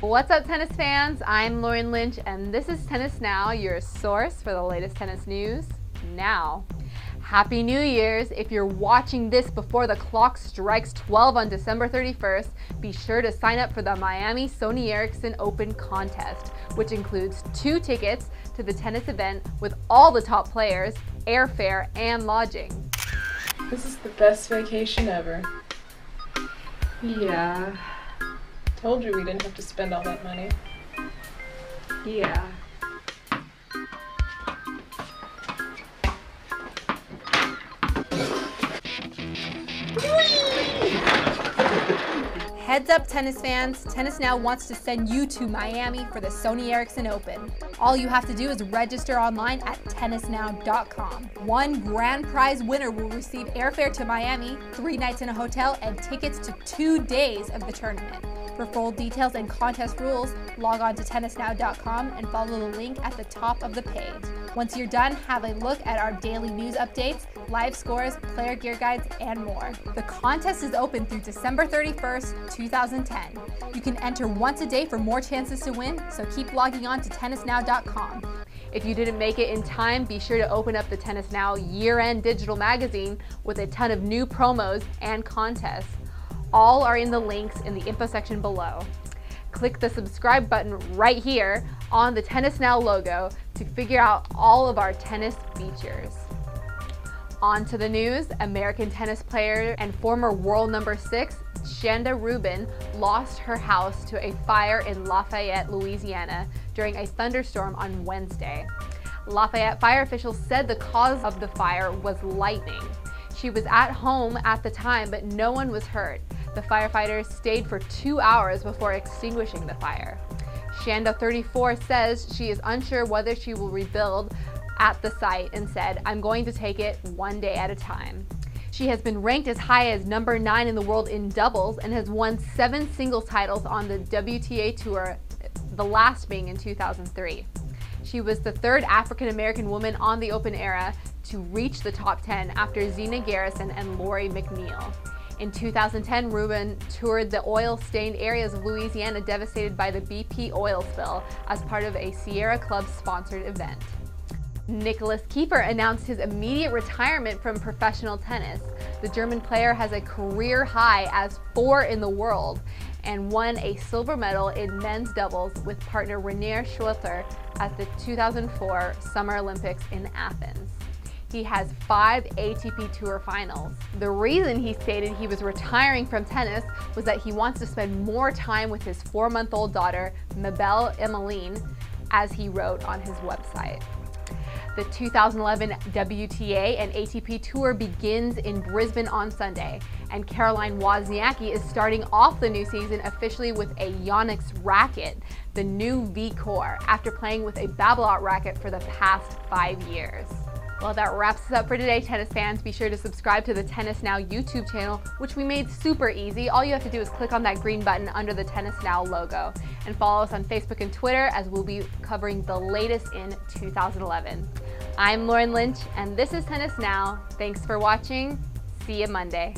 What's up, tennis fans? I'm Lauren Lynch, and this is Tennis Now, your source for the latest tennis news now. Happy New Year's! If you're watching this before the clock strikes 12 on December 31st, be sure to sign up for the Miami Sony Ericsson Open contest, which includes two tickets to the tennis event with all the top players, airfare, and lodging. This is the best vacation ever. Yeah, Told you we didn't have to spend all that money. yeah. Heads up, tennis fans! Tennis Now wants to send you to Miami for the Sony Ericsson Open. All you have to do is register online at tennisnow.com. One grand prize winner will receive airfare to Miami, three nights in a hotel, and tickets to two days of the tournament. For full details and contest rules, log on to tennisnow.com and follow the link at the top of the page. Once you're done, have a look at our daily news updates, live scores, player gear guides, and more. The contest is open through December 31st, 2010. You can enter once a day for more chances to win, so keep logging on to tennisnow.com. If you didn't make it in time, be sure to open up the Tennis Now year-end digital magazine with a ton of new promos and contests. All are in the links in the info section below. Click the subscribe button right here on the Tennis Now logo to figure out all of our tennis features. On to the news, American tennis player and former world number six, Chanda Rubin, lost her house to a fire in Lafayette, Louisiana during a thunderstorm on Wednesday. Lafayette fire officials said the cause of the fire was lightning. She was at home at the time, but no one was hurt. The firefighters stayed for two hours before extinguishing the fire. Chanda 34 says she is unsure whether she will rebuild at the site and said, I'm going to take it one day at a time. She has been ranked as high as number nine in the world in doubles and has won seven singles titles on the WTA Tour, the last being in 2003. She was the third African American woman on the Open era to reach the top 10 after Zina Garrison and Lori McNeil. In 2010, Rubin toured the oil-stained areas of Louisiana devastated by the BP oil spill as part of a Sierra Club sponsored event. Nicolas Kiefer announced his immediate retirement from professional tennis. The German player has a career high as four in the world and won a silver medal in men's doubles with partner Rainer Schüttler at the 2004 Summer Olympics in Athens. He has five ATP Tour finals. The reason he stated he was retiring from tennis was that he wants to spend more time with his four-month-old daughter, Mabel Emmeline, as he wrote on his website. The 2011 WTA and ATP Tour begins in Brisbane on Sunday, and Caroline Wozniacki is starting off the new season officially with a Yonex racket, the new V-Core, after playing with a Babolat racket for the past five years. Well, that wraps us up for today, tennis fans. Be sure to subscribe to the Tennis Now YouTube channel, which we made super easy. All you have to do is click on that green button under the Tennis Now logo and follow us on Facebook and Twitter as we'll be covering the latest in 2011. I'm Lauren Lynch, and this is Tennis Now. Thanks for watching. See you Monday.